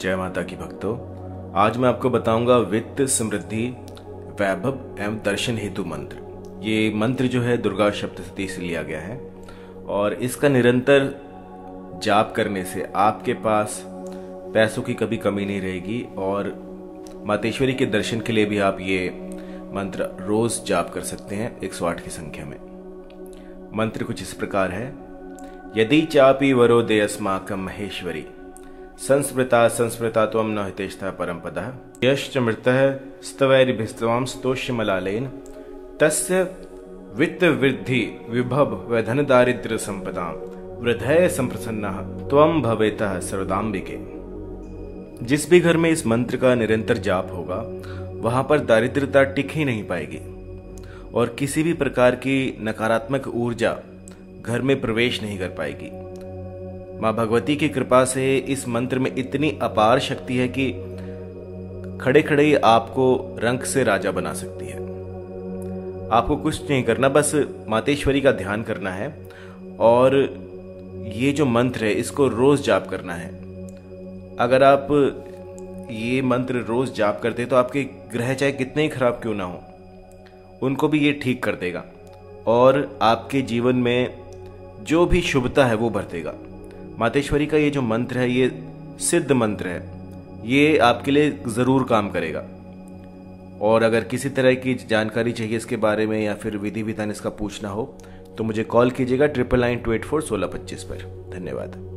जय माता की भक्तों, आज मैं आपको बताऊँगा वित्त समृद्धि, वैभव एवं दर्शन हेतु मंत्र। ये मंत्र जो है दुर्गा सप्तशती से लिया गया है और इसका निरंतर जाप करने से आपके पास पैसों की कभी कमी नहीं रहेगी और मातेश्वरी के दर्शन के लिए भी आप ये मंत्र रोज जाप कर सकते हैं 108 की संख्या में। मंत्र कुछ इस प्रकार है, यदि चापी वरो दे अस्माकम महेश्वरी। संस्मृता संस्मृता तम न हितेष्टा परम पद यश्च मृत स्तवैरिभिस्तवाम स्तोष्य मलालेन तस्य वित्त वृद्धि विभव व धन दारिद्र संपदा वृद्धय संप्रसन्न त्वम भवेत सर्वदाम्बिके। जिस भी घर में इस मंत्र का निरंतर जाप होगा, वहाँ पर दारिद्रता टिक ही नहीं पाएगी। और किसी भी प्रकार की नकारात्मक ऊर्जा घर में प्रवेश नहीं कर पाएगी। माँ भगवती की कृपा से इस मंत्र में इतनी अपार शक्ति है कि खड़े खड़े ही आपको रंग से राजा बना सकती है। आपको कुछ नहीं करना, बस मातेश्वरी का ध्यान करना है और ये जो मंत्र है, इसको रोज जाप करना है। अगर आप ये मंत्र रोज जाप करते तो आपके ग्रह चाहे कितने ही खराब क्यों ना हो, उनको भी ये ठीक कर देगा और आपके जीवन में जो भी शुभता है, वो भर देगा। मातेश्वरी का ये जो मंत्र है, ये सिद्ध मंत्र है, ये आपके लिए ज़रूर काम करेगा। और अगर किसी तरह की जानकारी चाहिए इसके बारे में या फिर विधि विधान इसका पूछना हो तो मुझे कॉल कीजिएगा triple nine two eight four सोलह पच्चीस पर। धन्यवाद।